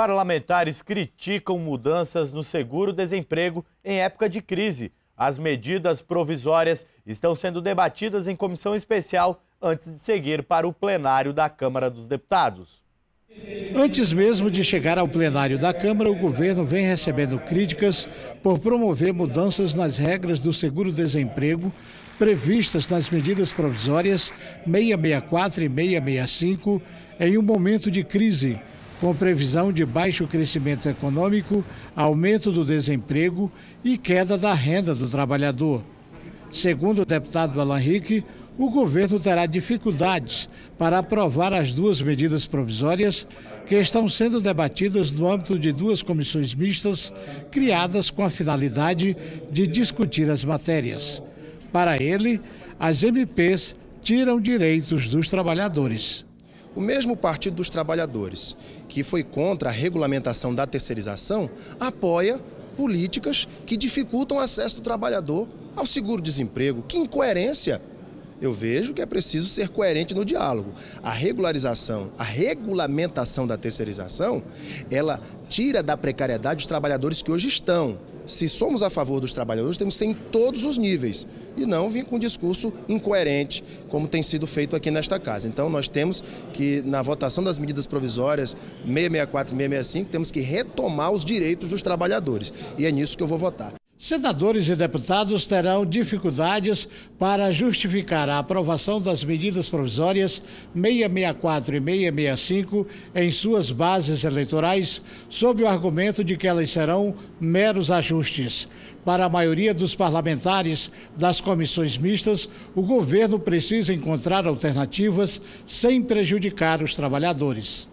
Parlamentares criticam mudanças no seguro-desemprego em época de crise. As medidas provisórias estão sendo debatidas em comissão especial antes de seguir para o plenário da Câmara dos Deputados. Antes mesmo de chegar ao plenário da Câmara, o governo vem recebendo críticas por promover mudanças nas regras do seguro-desemprego previstas nas medidas provisórias 664 e 665 em um momento de crise com previsão de baixo crescimento econômico, aumento do desemprego e queda da renda do trabalhador. Segundo o deputado Alan Henrique, o governo terá dificuldades para aprovar as duas medidas provisórias que estão sendo debatidas no âmbito de duas comissões mistas criadas com a finalidade de discutir as matérias. Para ele, as MPs tiram direitos dos trabalhadores. O mesmo Partido dos Trabalhadores, que foi contra a regulamentação da terceirização, apoia políticas que dificultam o acesso do trabalhador ao seguro-desemprego. Que incoerência! Eu vejo que é preciso ser coerente no diálogo. A regularização, a regulamentação da terceirização, ela tira da precariedade os trabalhadores que hoje estão se somos a favor dos trabalhadores, temos que ser em todos os níveis e não vir com um discurso incoerente, como tem sido feito aqui nesta casa. Então, nós temos que, na votação das medidas provisórias 664 e 665, temos que retomar os direitos dos trabalhadores. E é nisso que eu vou votar. Senadores e deputados terão dificuldades para justificar a aprovação das medidas provisórias 664 e 665 em suas bases eleitorais, sob o argumento de que elas serão meros ajustes. Para a maioria dos parlamentares das comissões mistas, o governo precisa encontrar alternativas sem prejudicar os trabalhadores.